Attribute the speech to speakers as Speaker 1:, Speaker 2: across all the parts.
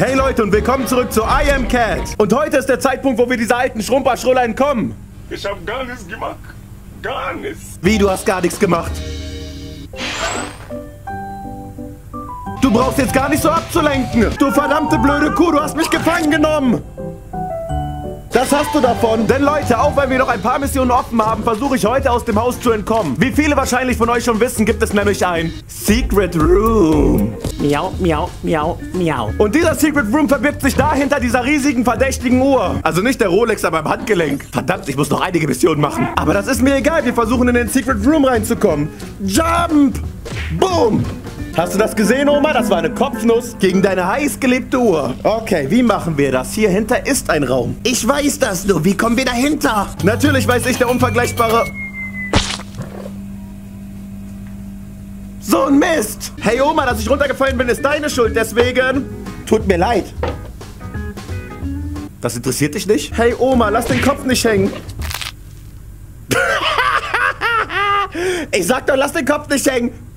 Speaker 1: Hey Leute und willkommen zurück zu I Am Cat. Und heute ist der Zeitpunkt, wo wir dieser alten Schrumper-Schruller entkommen.
Speaker 2: Ich hab gar nichts gemacht. Gar nichts.
Speaker 1: Wie, du hast gar nichts gemacht? Du brauchst jetzt gar nicht so abzulenken. Du verdammte blöde Kuh, du hast mich gefangen genommen. Das hast du davon. Denn Leute, auch weil wir noch ein paar Missionen offen haben, versuche ich heute aus dem Haus zu entkommen. Wie viele wahrscheinlich von euch schon wissen, gibt es nämlich ein Secret Room.
Speaker 3: Miau, miau, miau, miau.
Speaker 1: Und dieser Secret Room verbirgt sich da hinter dieser riesigen verdächtigen Uhr. Also nicht der Rolex, aber im Handgelenk. Verdammt, ich muss noch einige Missionen machen. Aber das ist mir egal, wir versuchen in den Secret Room reinzukommen. Jump! Boom! Hast du das gesehen, Oma? Das war eine Kopfnuss gegen deine heiß geliebte Uhr. Okay, wie machen wir das? Hier hinter ist ein Raum.
Speaker 3: Ich weiß das nur. Wie kommen wir dahinter?
Speaker 1: Natürlich weiß ich, der unvergleichbare... So ein Mist! Hey Oma, dass ich runtergefallen bin, ist deine Schuld, deswegen... Tut mir leid. Das interessiert dich nicht? Hey Oma, lass den Kopf nicht hängen. ich sag doch, lass den Kopf nicht hängen.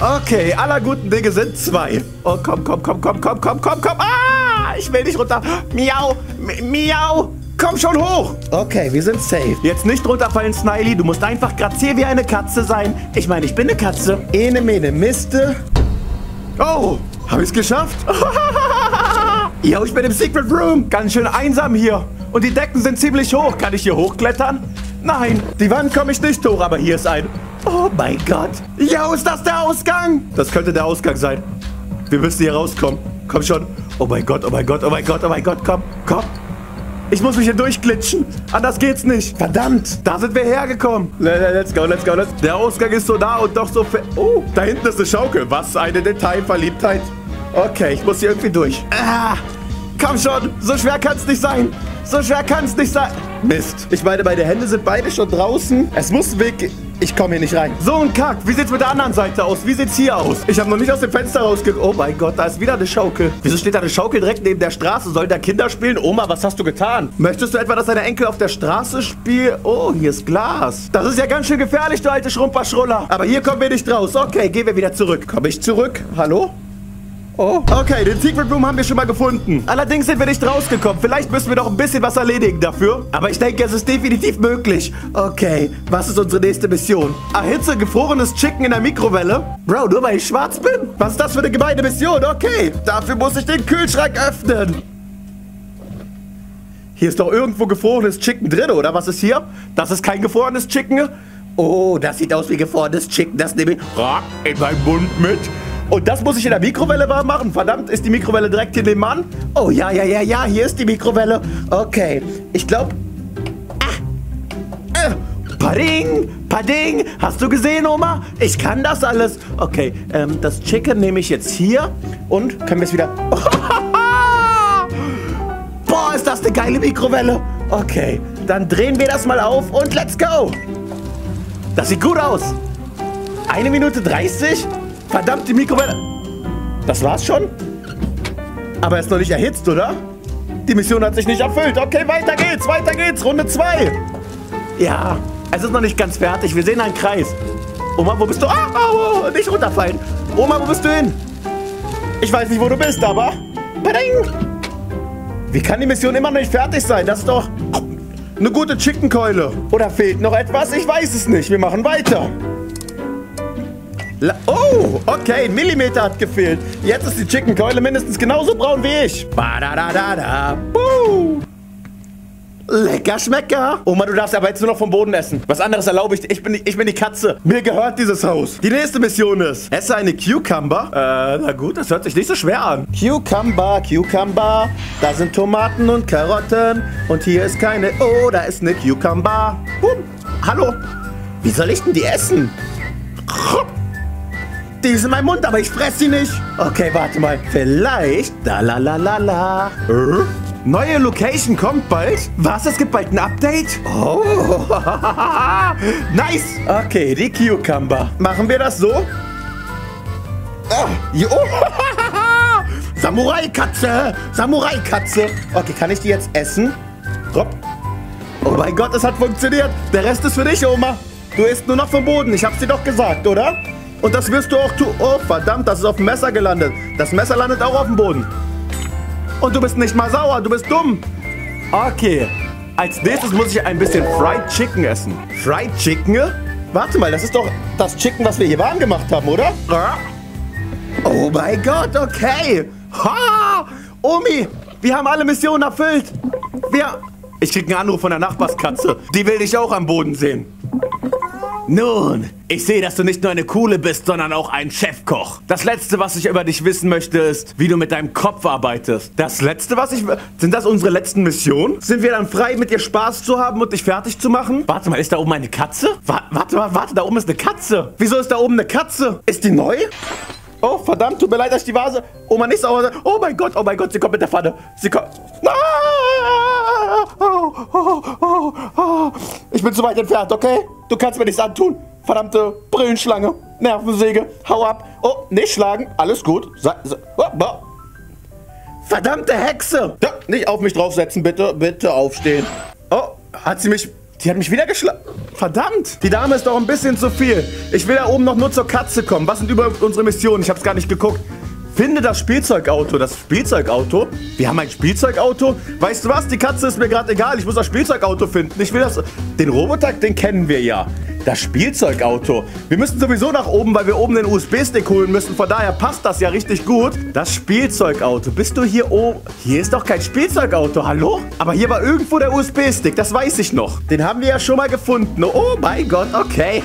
Speaker 1: Okay, aller guten Dinge sind zwei. Oh, komm, komm, komm, komm, komm, komm, komm, komm. Ah, ich will nicht runter. Miau, mi miau. Komm schon hoch. Okay, wir sind safe. Jetzt nicht runterfallen, Sniley. Du musst einfach grazier wie eine Katze sein. Ich meine, ich bin eine Katze. Ene, mene, miste. Oh, habe ich's geschafft? Jo, ich bin im Secret Room. Ganz schön einsam hier. Und die Decken sind ziemlich hoch. Kann ich hier hochklettern? Nein, die Wand komme ich nicht hoch, aber hier ist ein... Oh mein Gott. Jo, ist das der Ausgang? Das könnte der Ausgang sein. Wir müssen hier rauskommen. Komm schon. Oh mein Gott, oh mein Gott, oh mein Gott, oh mein Gott. Komm, komm. Ich muss mich hier durchglitschen. Anders geht's nicht. Verdammt, da sind wir hergekommen. Let's go, let's go, let's Der Ausgang ist so nah und doch so... Oh, da hinten ist eine Schaukel. Was eine Detailverliebtheit. Okay, ich muss hier irgendwie durch. Ah, komm schon, so schwer kann's nicht sein. So schwer kann's nicht sein. Mist. Ich meine, meine Hände sind beide schon draußen. Es muss Weg... Ich komme hier nicht rein. So ein Kack. Wie sieht's mit der anderen Seite aus? Wie sieht's hier aus? Ich habe noch nicht aus dem Fenster rausgeguckt. Oh mein Gott, da ist wieder eine Schaukel. Wieso steht da eine Schaukel direkt neben der Straße? Sollen da Kinder spielen? Oma, was hast du getan? Möchtest du etwa, dass deine Enkel auf der Straße spielen? Oh, hier ist Glas. Das ist ja ganz schön gefährlich, du alte Schrumperschruller. Aber hier kommen wir nicht raus. Okay, gehen wir wieder zurück. Komme ich zurück? Hallo? Oh. Okay, den Secret Room haben wir schon mal gefunden. Allerdings sind wir nicht rausgekommen. Vielleicht müssen wir noch ein bisschen was erledigen dafür. Aber ich denke, es ist definitiv möglich. Okay, was ist unsere nächste Mission? Erhitze gefrorenes Chicken in der Mikrowelle? Bro, nur weil ich schwarz bin? Was ist das für eine gemeine Mission? Okay, dafür muss ich den Kühlschrank öffnen. Hier ist doch irgendwo gefrorenes Chicken drin, oder? Was ist hier? Das ist kein gefrorenes Chicken. Oh, das sieht aus wie gefrorenes Chicken. Das nehme ich in meinen Mund mit. Und das muss ich in der Mikrowelle warm machen. Verdammt, ist die Mikrowelle direkt hier nebenan? Oh, ja, ja, ja, ja, hier ist die Mikrowelle. Okay, ich glaube... Ah. Äh. Pading, Pading, hast du gesehen, Oma? Ich kann das alles. Okay, ähm, das Chicken nehme ich jetzt hier und können wir es wieder... Boah, ist das eine geile Mikrowelle. Okay, dann drehen wir das mal auf und let's go. Das sieht gut aus. Eine Minute 30? Verdammt, die Mikrowelle. Das war's schon? Aber er ist noch nicht erhitzt, oder? Die Mission hat sich nicht erfüllt. Okay, weiter geht's, weiter geht's. Runde 2. Ja, es ist noch nicht ganz fertig. Wir sehen einen Kreis. Oma, wo bist du? Ah, oh, oh, nicht runterfallen. Oma, wo bist du hin? Ich weiß nicht, wo du bist, aber... Bading. Wie kann die Mission immer noch nicht fertig sein? Das ist doch eine gute Chickenkeule. Oder fehlt noch etwas? Ich weiß es nicht. Wir machen weiter. La oh, okay, ein Millimeter hat gefehlt. Jetzt ist die Chickenkeule mindestens genauso braun wie ich. Badadadada. Buh. Lecker Schmecker. Oma, du darfst aber jetzt nur noch vom Boden essen. Was anderes erlaube ich dir. Ich bin, die- ich bin die Katze. Mir gehört dieses Haus. Die nächste Mission ist, esse eine Cucumber. Äh, na gut, das hört sich nicht so schwer an. Cucumber, Cucumber. Da sind Tomaten und Karotten. Und hier ist keine... Oh, da ist eine Cucumber. Boom. Hallo. Wie soll ich denn die essen? Die ist in meinem Mund, aber ich fress sie nicht. Okay, warte mal. Vielleicht. Da la la la la. Äh? Neue Location kommt bald. Was? Es gibt bald ein Update? Oh. nice. Okay, die Cucumber. Machen wir das so? Ah, jo. Samurai-Katze. Samurai-Katze. Okay, kann ich die jetzt essen? Hopp. Oh mein Gott, es hat funktioniert. Der Rest ist für dich, Oma. Du isst nur noch vom Boden. Ich hab's dir doch gesagt, oder? Und das wirst du auch tun. Oh, verdammt, das ist auf dem Messer gelandet. Das Messer landet auch auf dem Boden. Und du bist nicht mal sauer, du bist dumm. Okay. Als nächstes muss ich ein bisschen Fried Chicken essen. Fried Chicken? Warte mal, das ist doch das Chicken, was wir hier warm gemacht haben, oder? Oh mein Gott, okay. Ha! Omi, wir haben alle Missionen erfüllt. Wir... Ich krieg einen Anruf von der Nachbarskatze. Die will dich auch am Boden sehen. Nun, ich sehe, dass du nicht nur eine Coole bist, sondern auch ein Chefkoch. Das Letzte, was ich über dich wissen möchte, ist, wie du mit deinem Kopf arbeitest. Das Letzte, was ich... Sind das unsere letzten Missionen? Sind wir dann frei, mit dir Spaß zu haben und dich fertig zu machen? Warte mal, ist da oben eine Katze? Wa warte mal, warte, da oben ist eine Katze. Wieso ist da oben eine Katze? Ist die neu? Oh, verdammt, tut mir leid, dass ich die Vase... Oma nicht sauer... Oh mein Gott, oh mein Gott, sie kommt mit der Pfanne. Sie kommt... Ah! Oh, oh, oh, oh. Ich bin zu weit entfernt, okay? Du kannst mir nichts antun. Verdammte Brillenschlange. Nervensäge. Hau ab. Oh, nicht schlagen. Alles gut. Oh. Verdammte Hexe. Ja, nicht auf mich draufsetzen, bitte. Bitte aufstehen. Oh, hat sie mich... Die hat mich wieder geschlagen. Verdammt. Die Dame ist doch ein bisschen zu viel. Ich will da oben noch nur zur Katze kommen. Was sind überhaupt unsere Missionen? Ich hab's gar nicht geguckt. Finde das Spielzeugauto. Das Spielzeugauto? Wir haben ein Spielzeugauto? Weißt du was? Die Katze ist mir gerade egal. Ich muss das Spielzeugauto finden. Ich will das... Den Roboter, den kennen wir ja. Das Spielzeugauto. Wir müssen sowieso nach oben, weil wir oben den USB-Stick holen müssen. Von daher passt das ja richtig gut. Das Spielzeugauto. Bist du hier oben? Hier ist doch kein Spielzeugauto. Hallo? Aber hier war irgendwo der USB-Stick. Das weiß ich noch. Den haben wir ja schon mal gefunden. Oh mein Gott. Okay.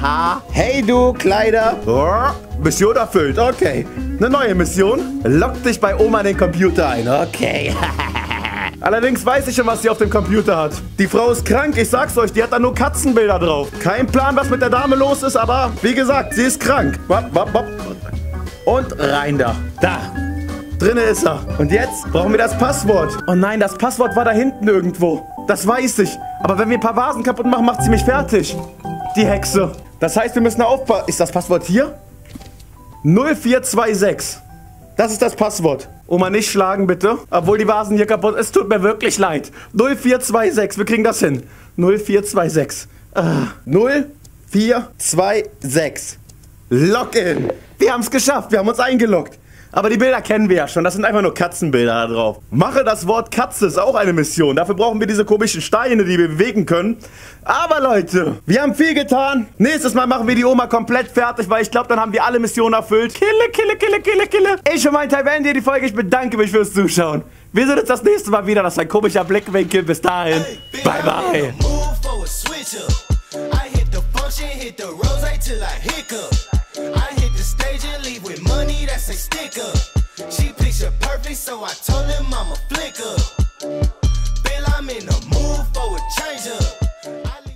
Speaker 1: hey du, Kleider. Mission erfüllt. Okay. Eine neue Mission. Lock dich bei Oma in den Computer ein. Okay. Allerdings weiß ich schon, was sie auf dem Computer hat. Die Frau ist krank, ich sag's euch, die hat da nur Katzenbilder drauf. Kein Plan, was mit der Dame los ist, aber wie gesagt, sie ist krank. Und rein da. Da. Drinne ist er. Und jetzt brauchen wir das Passwort. Oh nein, das Passwort war da hinten irgendwo. Das weiß ich. Aber wenn wir ein paar Vasen kaputt machen, macht sie mich fertig. Die Hexe. Das heißt, wir müssen aufpassen. Ist das Passwort hier? 0426. Das ist das Passwort. Oma, nicht schlagen, bitte. Obwohl die Vasen hier kaputt Es tut mir wirklich leid. 0426. Wir kriegen das hin. 0426. Ah. 0426. Login. Wir haben es geschafft. Wir haben uns eingeloggt. Aber die Bilder kennen wir ja schon. Das sind einfach nur Katzenbilder da drauf. Mache das Wort Katze ist auch eine Mission. Dafür brauchen wir diese komischen Steine, die wir bewegen können. Aber Leute, wir haben viel getan. Nächstes Mal machen wir die Oma komplett fertig, weil ich glaube, dann haben wir alle Missionen erfüllt. Kille, kille, kille, kille, kille. Ich für meinen Teil beende die Folge. Ich bedanke mich fürs Zuschauen. Wir sehen uns das nächste Mal wieder. Das ist ein komischer Blickwinkel. Bis dahin. Bye, bye. I hit the stage and leave with money that's a sticker. She picture perfect, so I told him I'm a flicker. Feel I'm in the mood for a change up.